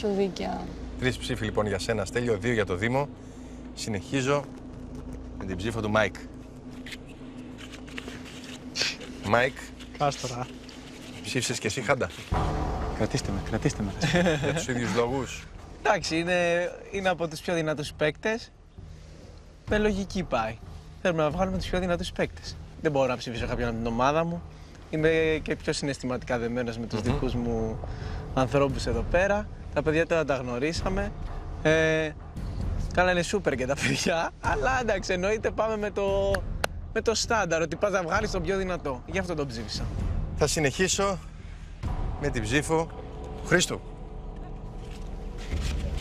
πιο δίκαια. Τρεις ψήφοι λοιπόν για σένα, Στέλιο, δύο για το Δήμο. Συνεχίζω με την ψήφο του Μάικ. Μάικ, Κάστορα. ψήφισες και εσύ χάντα; Κρατήστε με, κρατήστε με. για τους ίδιους λόγους. Εντάξει, είναι, είναι από τους πιο δυνατούς παίκτες. Με λογική πάει. Θέλουμε να βγάλουμε τους πιο δυνατούς παίκτες. Δεν μπορώ να ψηφίσω κάποιον από την ομάδα μου. Είμαι και πιο συναισθηματικά δεμένος με τους δικούς μου ανθρώπους εδώ πέρα. Τα παιδιά τώρα τα γνωρίσαμε. Ε, καλά είναι σούπερ και τα παιδιά, αλλά εντάξει, εννοείται πάμε με το, με το στάνταρ, ότι πας να βγάλεις τον πιο δυνατό. Γι' αυτό τον ψήφισα. Θα συνεχίσω με την ψήφο του Χρήστου.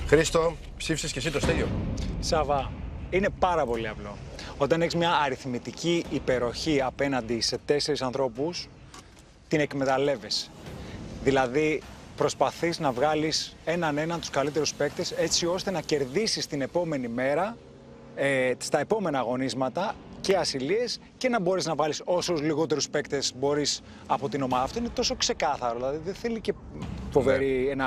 Χρήστο, ψήφισες και εσύ το Στέλιο. Σαβά, είναι πάρα πολύ απλό. Όταν έχεις μια αριθμητική υπεροχή απέναντι σε τέσσερις ανθρώπους, την εκμεταλλεύεσαι. Δηλαδή, προσπαθείς να βγάλεις έναν έναν τους καλύτερους παίκτες έτσι ώστε να κερδίσεις την επόμενη μέρα, ε, στα επόμενα αγωνίσματα και ασυλίες και να μπορείς να βάλεις όσους λιγότερους παίκτες μπορείς από την ομάδα. Αυτό είναι τόσο ξεκάθαρο, δηλαδή δεν θέλει και φοβερή να,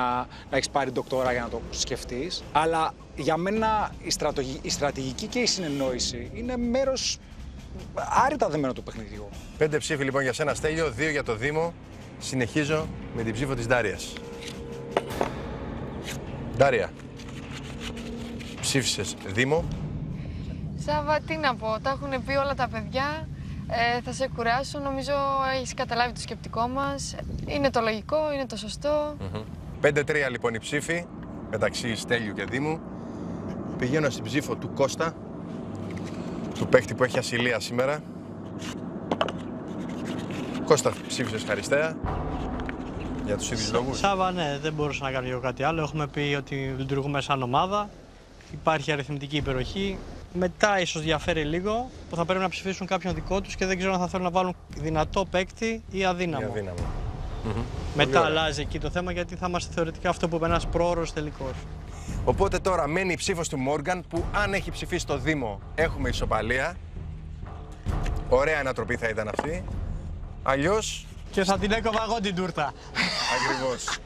να έχεις πάρει ντοκτορά για να το σκεφτείς. Αλλά για μένα η, στρατογι- η στρατηγική και η συνεννόηση είναι μέρος άρρητα δεμένο του παιχνιδιού. Πέντε ψήφοι λοιπόν για σένα Στέλιο, δύο για το Δήμο. Συνεχίζω με την ψήφο της Ντάριας. Ντάρια, ψήφισες Δήμο. Σάβα, τι να πω, τα έχουν πει όλα τα παιδιά. Ε, θα σε κουράσω, νομίζω έχεις καταλάβει το σκεπτικό μας. Είναι το λογικό, είναι το σωστό. 5-3 λοιπόν η ψήφη μεταξύ Στέλιου και Δήμου. Πηγαίνω στην ψήφο του Κώστα, του παίχτη που έχει ασυλία σήμερα. Κώστα, ψήφισες ευχαριστέα για τους ίδιους λόγους. Σάβα, ναι, δεν μπορούσα να κάνω εγώ κάτι άλλο. Έχουμε πει ότι λειτουργούμε σαν ομάδα. Υπάρχει αριθμητική υπεροχή. Μετά ίσως διαφέρει λίγο που θα πρέπει να ψηφίσουν κάποιον δικό τους και δεν ξέρω αν θα θέλουν να βάλουν δυνατό παίκτη ή αδύναμο. Για δύναμο. Μετά ωραία. αλλάζει εκεί το θέμα γιατί θα είμαστε θεωρητικά αυτό που είπε ένας πρόωρος τελικός. Οπότε τώρα μένει η ψήφος του Μόργαν που αν έχει ψηφίσει το Δήμο έχουμε ισοπαλία. Ωραία ανατροπή θα ήταν αυτή. Αλλιώς, Και θα την έκοβα εγώ την τούρτα. ακριβώς.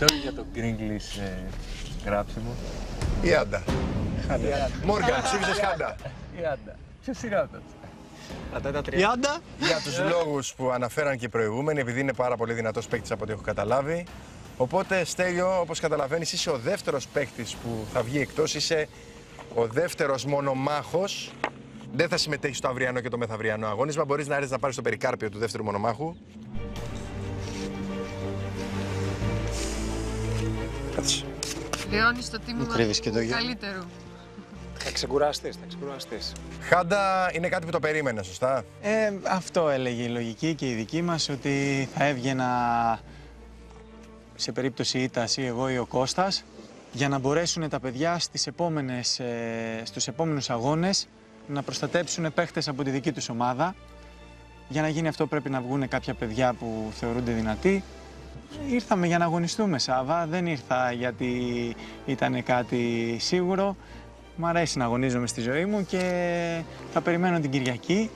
Sorry για το Gringlis ε, γράψιμο; Η Άντα. Μόργαν, ψήφισες Χάντα. Η Άντα. Ποιος είναι αυτός. Η Άντα, Για τους λόγους που αναφέραν και οι προηγούμενοι, επειδή είναι πάρα πολύ δυνατός παίκτης από ό,τι έχω καταλάβει. Οπότε, Στέλιο, όπως καταλαβαίνεις, είσαι ο δεύτερος παίκτης που θα βγει εκτός. Είσαι ο δεύτερος μονομάχος. Δεν θα συμμετέχεις στο αυριανό και το μεθαυριανό αγώνισμα. Μπορείς να έρθεις να πάρεις το περικάρπιο του δεύτερου μονομάχου. Κάτσε. Βιώνεις το τίμημα Μου κρύβεις και το του γιο. καλύτερου. Θα ξεκουραστείς, θα ξεκουραστείς. Χάντα είναι κάτι που το περίμενες, σωστά; Ε, αυτό έλεγε η λογική και η δική μας, ότι θα έβγαινα σε περίπτωση ήττας ή εγώ ή ο Κώστας για να μπορέσουν τα παιδιά στις επόμενες, ε, στους επόμενους αγώνες να προστατέψουν παίχτες από τη δική τους ομάδα. Για να γίνει αυτό πρέπει να βγουν κάποια παιδιά που θεωρούνται δυνατοί. Ήρθαμε για να αγωνιστούμε, Σάβα. Δεν ήρθα γιατί ήταν κάτι σίγουρο. Μ' αρέσει να αγωνίζομαι στη ζωή μου και θα περιμένω την Κυριακή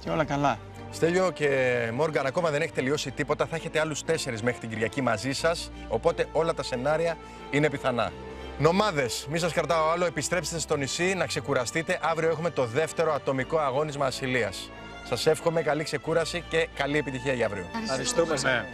και όλα καλά. Στέλιο και Μόργαν, ακόμα δεν έχει τελειώσει τίποτα. Θα έχετε άλλους τέσσερις μέχρι την Κυριακή μαζί σας. Οπότε όλα τα σενάρια είναι πιθανά. Νομάδες, μη σας κρατάω άλλο. Επιστρέψτε στο νησί να ξεκουραστείτε. Αύριο έχουμε το δεύτερο ατομικό αγώνισμα ασυλίας. Σας εύχομαι καλή ξεκούραση και καλή επιτυχία για αύριο. Ευχαριστούμε. Ναι.